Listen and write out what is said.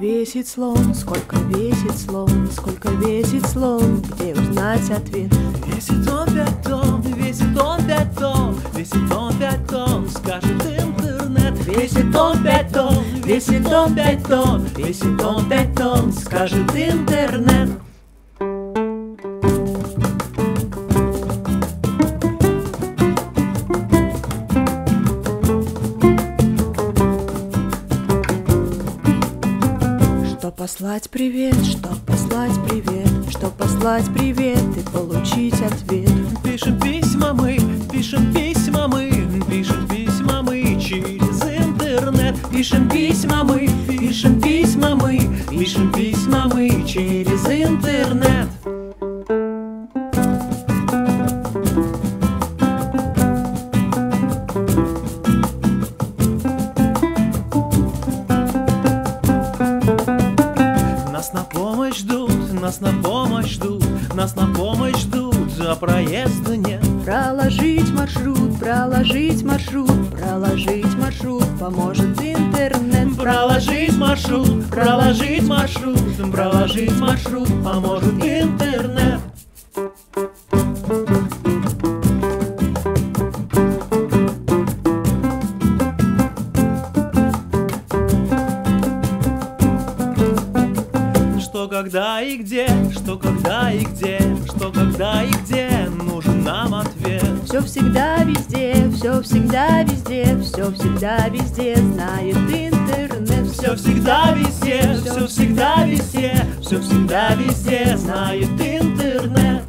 весит слон, сколько весит слон, сколько весит слон, где узнать ответ? Весит он пять тонн, весит он пять тонн, весит он пять тонн, скажет интернет. Весит он пять тонн, весит он пять тонн, весит он пять тонн, скажет интернет. Что послать привет, что послать привет, что послать привет и получить ответ. Пишем письма мы, пишем письма мы, пишем письма мы через интернет. Пишем письма мы, пишем письма мы, пишем письма мы через интернет. Помощь ждут, нас на помощь ждут, нас на помощь ждут, а проезда нет. Проложить маршрут, проложить маршрут, проложить маршрут поможет интернет. Проложить маршрут, проложить маршрут, проложить маршрут поможет интернет. когда и где, что когда и где, что когда и где нужен нам ответ. Все всегда везде, все всегда везде, все всегда везде знает интернет. Все всегда везде, все всегда везде, все всегда везде знает интернет.